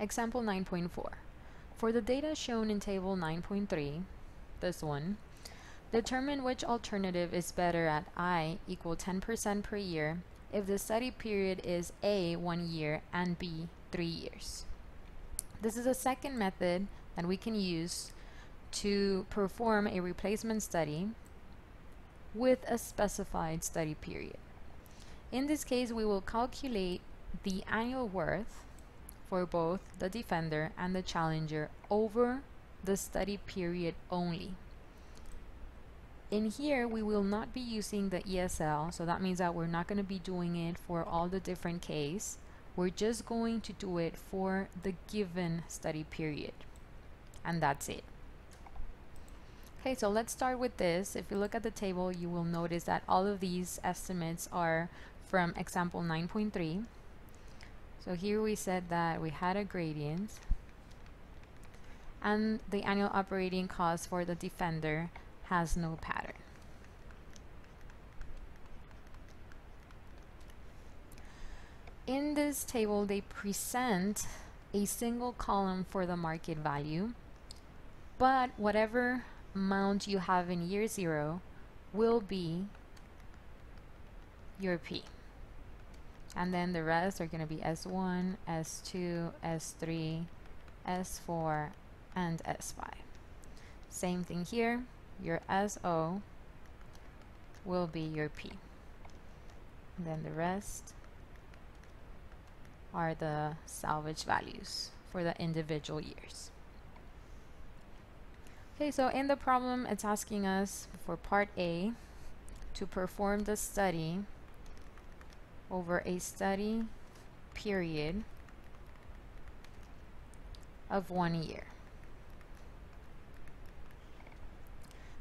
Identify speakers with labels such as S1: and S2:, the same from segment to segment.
S1: Example 9.4. For the data shown in table 9.3, this one, determine which alternative is better at i equal 10% per year if the study period is a one year and b three years. This is a second method that we can use to perform a replacement study with a specified study period. In this case, we will calculate the annual worth for both the defender and the challenger over the study period only. In here, we will not be using the ESL, so that means that we're not going to be doing it for all the different case. We're just going to do it for the given study period. And that's it. Okay, so let's start with this. If you look at the table, you will notice that all of these estimates are from example 9.3. So here we said that we had a gradient and the annual operating cost for the defender has no pattern. In this table, they present a single column for the market value, but whatever amount you have in year zero will be your P. And then the rest are going to be S1, S2, S3, S4, and S5. Same thing here, your SO will be your P. And then the rest are the salvage values for the individual years. Okay, so in the problem, it's asking us for part A to perform the study over a study period of one year.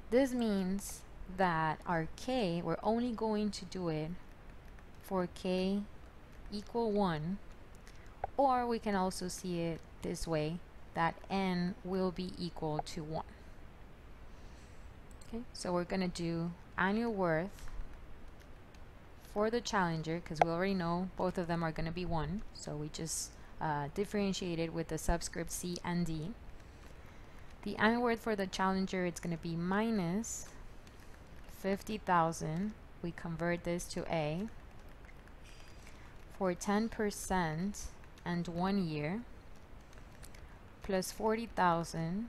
S1: This means that our k, we're only going to do it for k equal 1 or we can also see it this way that n will be equal to 1. Okay, so we're going to do annual worth for the challenger because we already know both of them are going to be 1 so we just uh, differentiated with the subscript C and D. The annual worth for the challenger it's going to be minus 50,000 we convert this to A for 10% and one year plus 40,000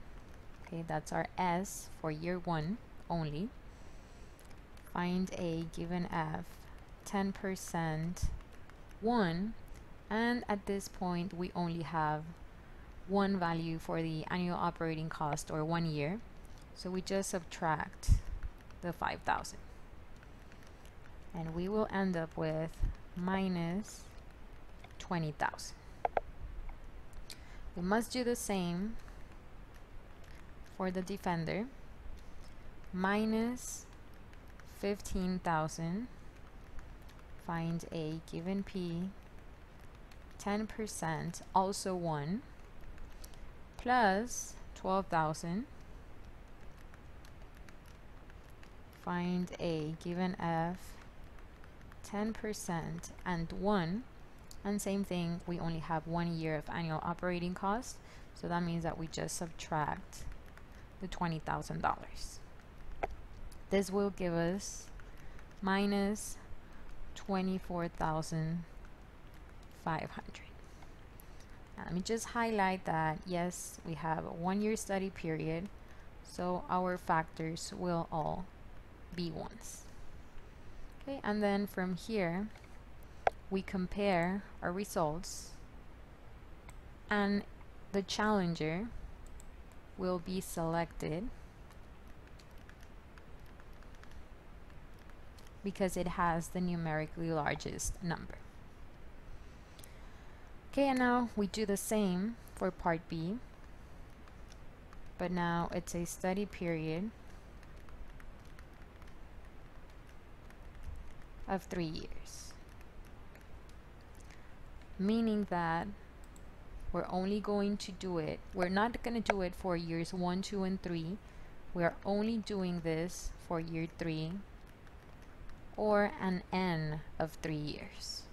S1: okay that's our S for year one only. Find A given F 10% 1 and at this point we only have one value for the annual operating cost or one year. So we just subtract the 5,000 and we will end up with minus 20,000 we must do the same for the defender. Minus 15,000 find a given P 10% also 1 plus 12,000 find a given F 10% and 1 and same thing we only have one year of annual operating cost so that means that we just subtract the $20,000 this will give us minus 24,500. Let me just highlight that yes, we have a one year study period, so our factors will all be ones. Okay, and then from here, we compare our results and the challenger will be selected because it has the numerically largest number. Okay, and now we do the same for part B, but now it's a study period of three years. Meaning that we're only going to do it, we're not going to do it for years one, two, and three. We're only doing this for year three or an n of 3 years.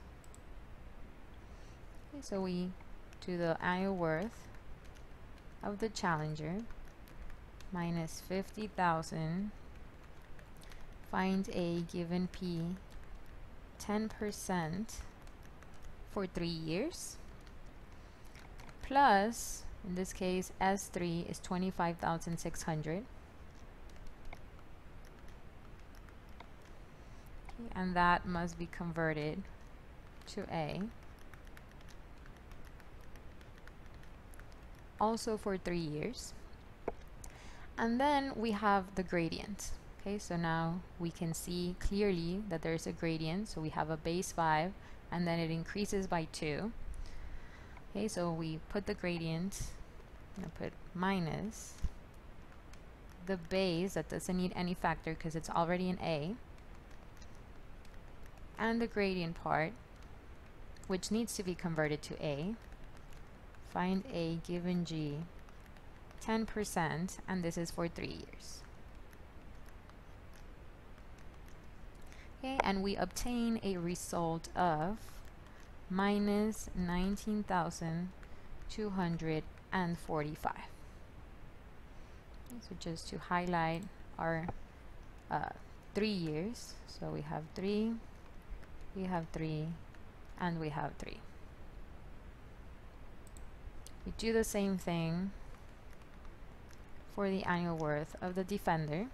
S1: Okay, so we to the annual worth of the challenger minus 50,000 find a given P 10% for three years. Plus in this case S3 is 25,600 and that must be converted to A. Also for three years. And then we have the gradient. Okay so now we can see clearly that there's a gradient. So we have a base 5 and then it increases by 2 okay so we put the gradient gonna put minus the base. That doesn't need any factor because it's already an A and the gradient part which needs to be converted to A. Find A given G 10% and this is for three years. Okay and we obtain a result of minus 19,245 okay, so just to highlight our uh, three years so we have three we have three and we have three. We do the same thing for the annual worth of the defender.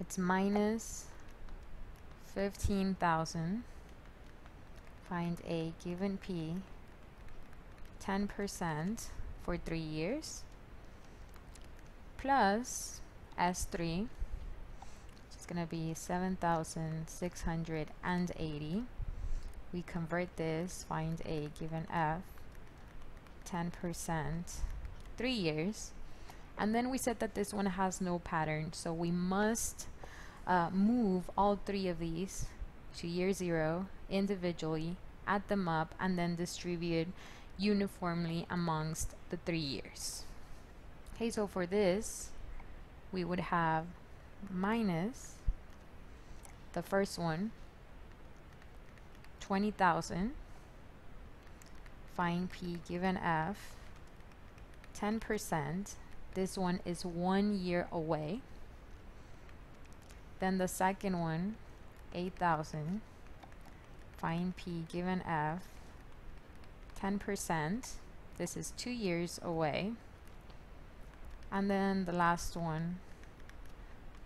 S1: It's minus 15,000 find a given P 10% for three years plus S3 which is going to be 7,680 we convert this find a given F 10% three years and then we said that this one has no pattern so we must uh, move all three of these to year zero individually, add them up, and then distribute uniformly amongst the three years. Okay, so for this, we would have minus the first one, 20,000, find P given F, 10%, this one is one year away. Then the second one, 8,000. Find P given F. 10%. This is two years away. And then the last one,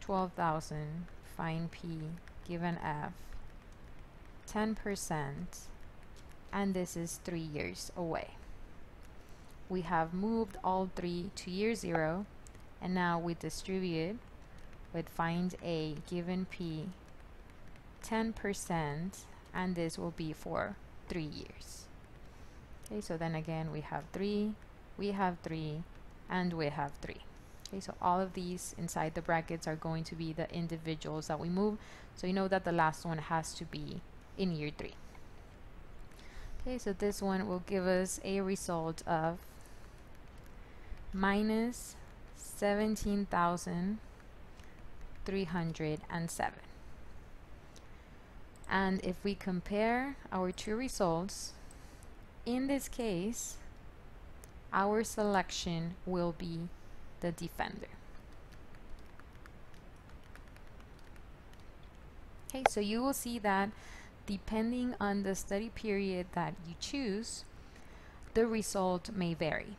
S1: 12,000. Find P given F. 10%. And this is three years away. We have moved all three to year zero. And now we distribute would find a given P 10% and this will be for three years. Okay, so then again we have three, we have three, and we have three. Okay, so all of these inside the brackets are going to be the individuals that we move. So you know that the last one has to be in year three. Okay, so this one will give us a result of minus 17,000 307. And if we compare our two results, in this case, our selection will be the defender. Okay, so you will see that depending on the study period that you choose, the result may vary.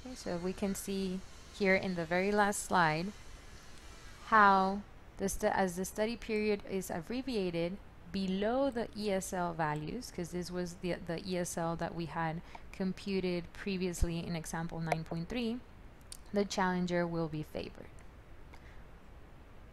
S1: Okay, so we can see here in the very last slide, how the as the study period is abbreviated below the ESL values, because this was the, the ESL that we had computed previously in example 9.3, the challenger will be favored.